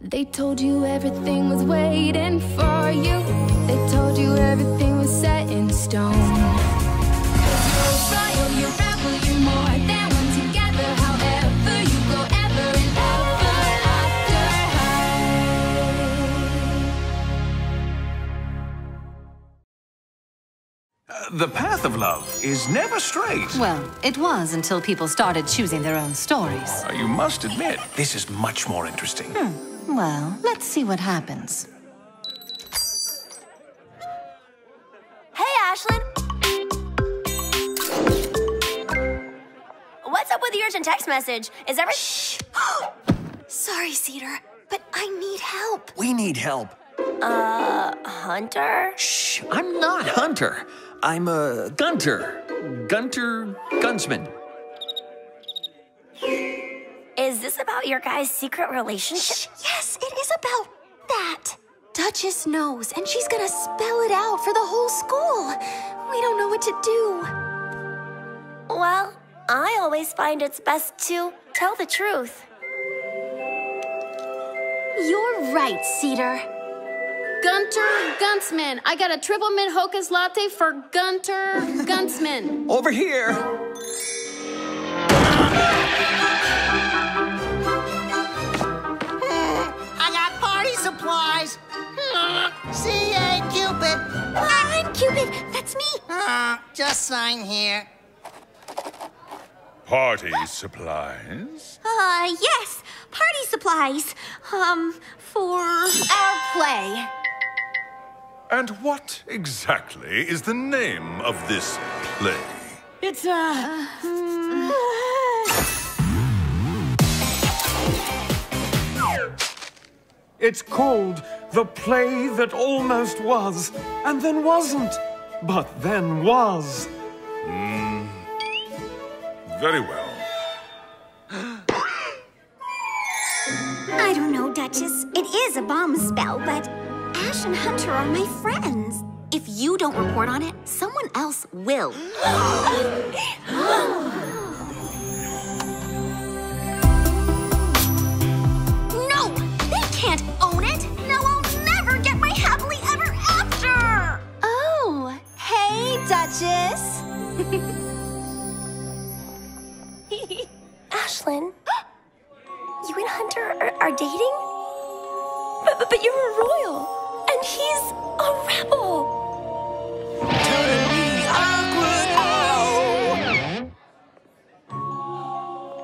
They told you everything was waiting for you. They told you everything was set in stone. Cause you're royal, you're rebel, you're more than one together. However, you go ever and ever after high. The path of love is never straight. Well, it was until people started choosing their own stories. Uh, You must admit, this is much more interesting. Well, let's see what happens. Hey, Ashlynn. What's up with the urgent text message? Is every- Shh. Sorry, Cedar, but I need help. We need help. Uh, Hunter? Shh, I'm not Hunter. I'm a Gunter. Gunter Gunsman. Is this about your guys' secret relationship? Yes, it is about that. Duchess knows, and she's gonna spell it out for the whole school. We don't know what to do. Well, I always find it's best to tell the truth. You're right, Cedar. Gunter Gunsman. I got a triple mint hocus latte for Gunter Gunsman. Over here. C.A. Cupid. I'm Cupid. That's me. Uh, just sign here. Party supplies? Uh, yes. Party supplies. Um, for our play. And what exactly is the name of this play? It's, uh... It's called The Play That Almost Was, and then wasn't, but then was. Very well. I don't know, Duchess. It is a bomb spell, but Ash and Hunter are my friends. If you don't report on it, someone else will.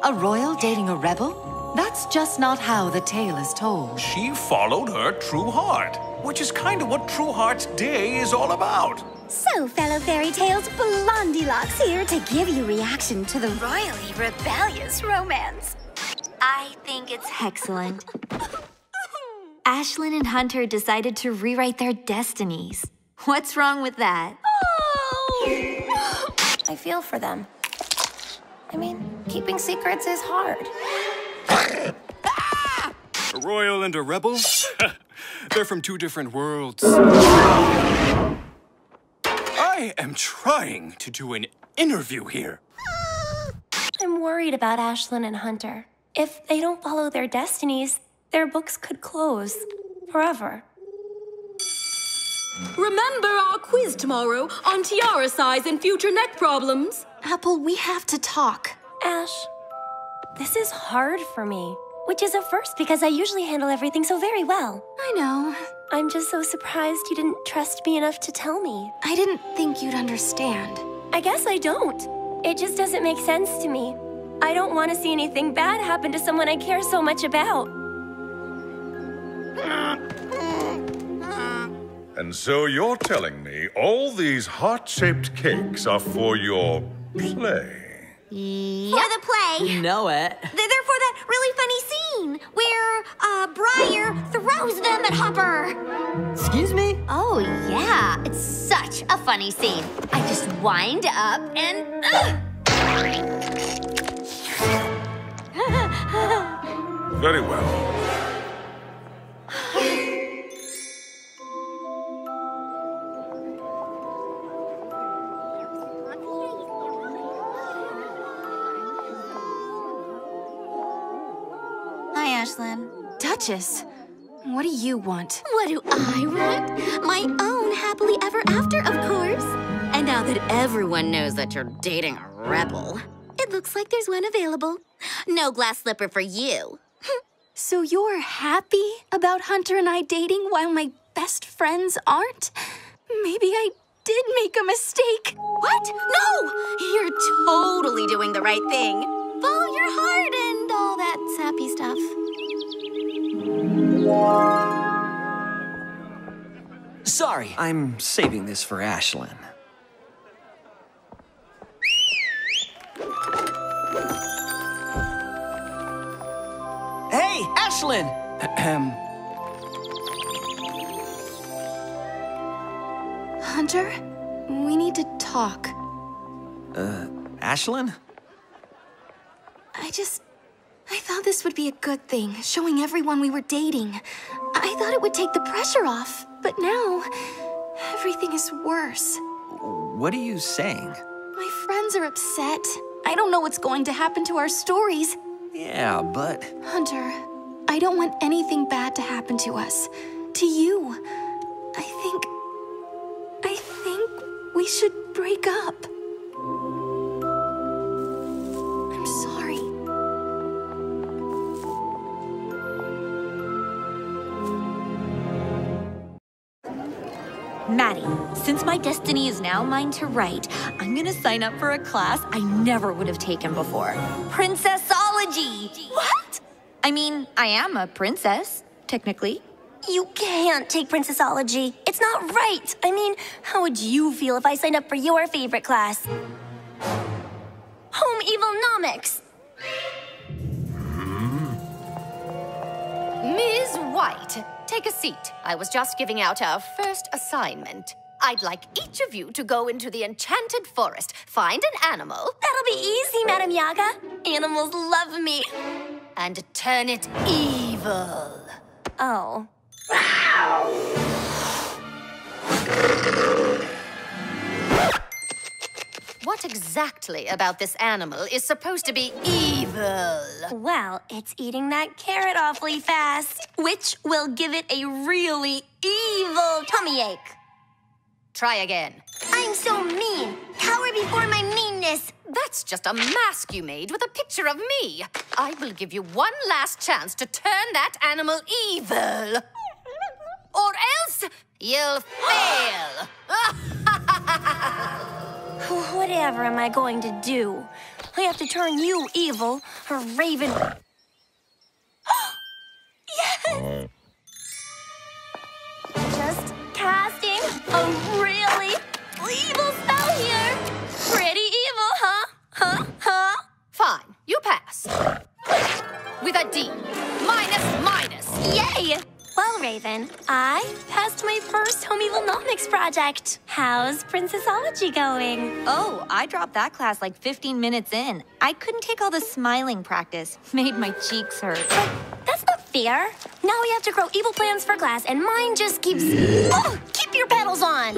A royal dating a rebel? That's just not how the tale is told. She followed her true heart, which is kind of what True Heart's Day is all about. So, fellow fairy tales, Blondie Lockes here to give you reaction to the royally rebellious romance. I think it's excellent. Ashlynn and Hunter decided to rewrite their destinies. What's wrong with that? Oh. I feel for them. I mean, keeping secrets is hard. A royal and a rebel? They're from two different worlds. I am trying to do an interview here. I'm worried about Ashlynn and Hunter. If they don't follow their destinies, their books could close forever. Remember our quiz tomorrow on tiara size and future neck problems. Apple, we have to talk. Ash, this is hard for me, which is a first because I usually handle everything so very well. I know. I'm just so surprised you didn't trust me enough to tell me. I didn't think you'd understand. I guess I don't. It just doesn't make sense to me. I don't want to see anything bad happen to someone I care so much about. And so you're telling me all these heart-shaped cakes are for your play? For the play. You know it. They're they're for that really funny scene where uh, Briar throws them at Hopper. Excuse me? Oh, yeah. It's such a funny scene. I just wind up and. uh, Very well. Ashlynn. Duchess, What do you want? What do I want? My own happily ever after, of course. And now that everyone knows that you're dating a rebel, it looks like there's one available. No glass slipper for you. So you're happy about Hunter and I dating while my best friends aren't? Maybe I did make a mistake. What? No! You're totally doing the right thing. Follow your heart and all that sappy stuff. Sorry, I'm saving this for Ashlynn. Hey, Ashlynn! Hunter, we need to talk. Uh, Ashlynn? I just. I thought this would be a good thing, showing everyone we were dating. I thought it would take the pressure off, but now. everything is worse. What are you saying? My friends are upset. I don't know what's going to happen to our stories. Yeah, but. Hunter, I don't want anything bad to happen to us. To you. I think. I think we should break up. Maddie, since my destiny is now mine to write, I'm gonna sign up for a class I never would have taken before. Princessology! What? I mean, I am a princess, technically. You can't take Princessology. It's not right. I mean, how would you feel if I signed up for your favorite class? Home Evilnomics. Ms. Hmm. White, take a seat. I was just giving out our first assignment. I'd like each of you to go into the enchanted forest, find an animal. That'll be easy, Madam Yaga. Animals love me. And turn it evil. Oh. What exactly about this animal is supposed to be evil? Well, it's eating that carrot awfully fast, which will give it a really evil tummy ache. Try again. I'm so mean. Cower before my meanness. That's just a mask you made with a picture of me. I will give you one last chance to turn that animal evil. Or else you'll fail. Whatever am I going to do? I have to turn you evil, or Raven. yes! Just casting a really evil spell here. Pretty evil, huh? Huh? Huh? Fine, you pass. With a D. Raven, I passed my first Home Evilnomics project. How's Princessology going? Oh, I dropped that class like 15 minutes in. I couldn't take all the smiling practice. Made my cheeks hurt. But That's not fair. Now we have to grow evil plans for class, and mine just keeps. Oh, keep your pedals on!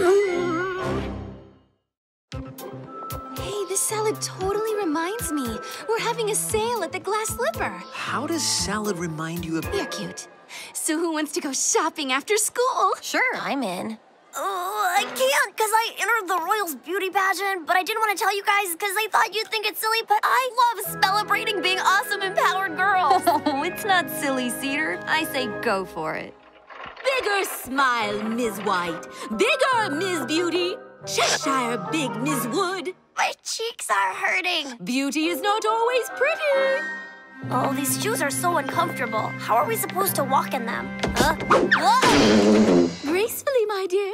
Hey, this salad totally reminds me. We're having a sale at the Glass Slipper. How does salad remind you of. You're cute. So who wants to go shopping after school? Sure. I'm in. Oh, I can't because I entered the Royals beauty pageant, but I didn't want to tell you guys because I thought you'd think it's silly, but I love celebrating being awesome, empowered girls. Oh, it's not silly, Cedar. I say go for it. Bigger smile, Ms. White. Bigger, Ms. Beauty. Cheshire Big Ms. Wood. My cheeks are hurting. Beauty is not always pretty. Oh, these shoes are so uncomfortable. How are we supposed to walk in them? Huh? Whoa! Gracefully, my dear.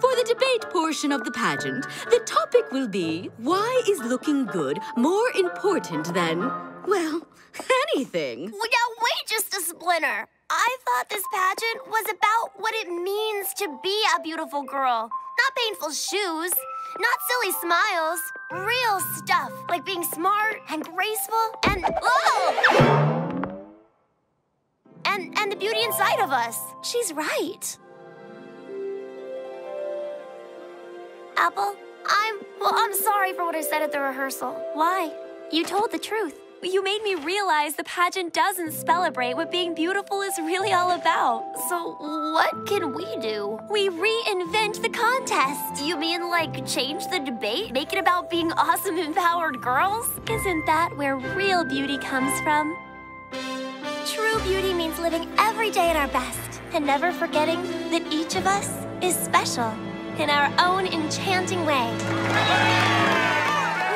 For the debate portion of the pageant, the topic will be why is looking good more important than, well, anything? Well, now wait just a splinter. I thought this pageant was about what it means to be a beautiful girl. Not painful shoes, not silly smiles. Real stuff, like being smart and graceful and oh! And and the beauty inside of us. She's right. Apple, I'm well, I'm sorry for what I said at the rehearsal. Why? You told the truth. You made me realize the pageant doesn't celebrate what being beautiful is really all about. So, what can we do? We reinvent the contest. You mean like change the debate? Make it about being awesome, empowered girls? Isn't that where real beauty comes from? True beauty means living every day at our best and never forgetting that each of us is special in our own enchanting way.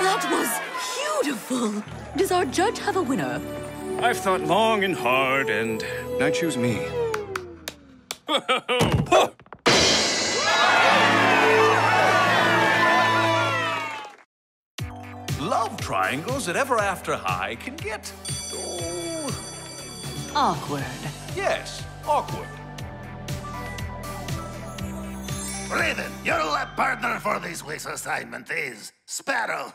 That was beautiful. Does our judge have a winner? I've thought long and hard, and I choose me. Love triangles at Ever After High can get. oh, Awkward. yes, awkward. Raven, your lab partner for this week's assignment is Sparrow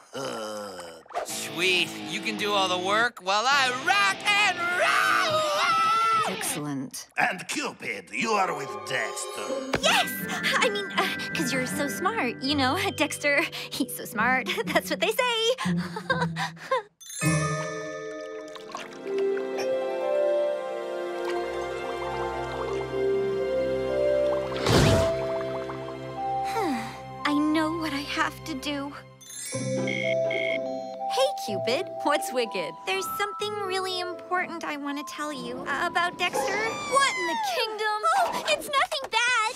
Sweet. You can do all the work while I rock and roll. Excellent. And Cupid, you are with Dexter. Yes! I mean, uh, because you're so smart. You know, Dexter, he's so smart. That's what they say. have to do. Hey, Cupid. What's wicked? There's something really important I want to tell you uh, about Dexter. What in the kingdom? Oh, it's nothing bad.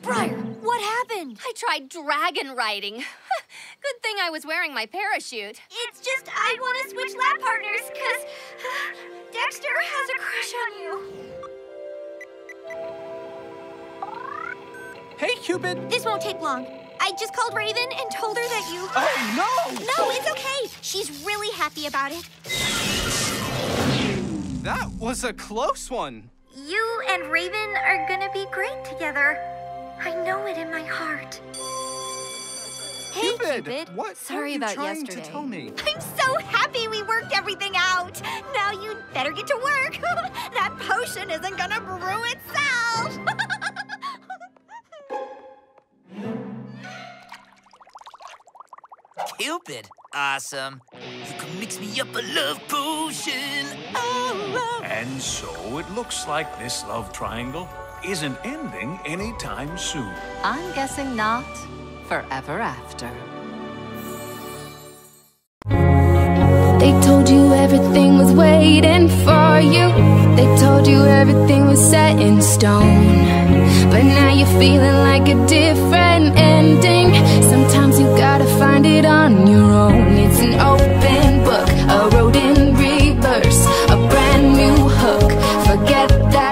Briar, What happened? I tried dragon riding. Good thing I was wearing my parachute. It's just I want to switch lab partners because Dexter has a crush on you. Hey, Cupid. This won't take long. I just called Raven and told her that you. Oh, no! No, it's okay. She's really happy about it. That was a close one. You and Raven are gonna be great together. I know it in my heart. Hey, Cupid, Cupid. what Sorry about trying yesterday. to tell me? I'm so happy we worked everything out. Now you'd better get to work. that potion isn't gonna brew itself. Cupid. Awesome. You can mix me up a love potion. Oh, And so it looks like this love triangle isn't ending anytime soon. I'm guessing not forever after. They told you everything was waiting for you. They told you everything was set in stone. But now you're feeling like a different ending. On your own. It's an open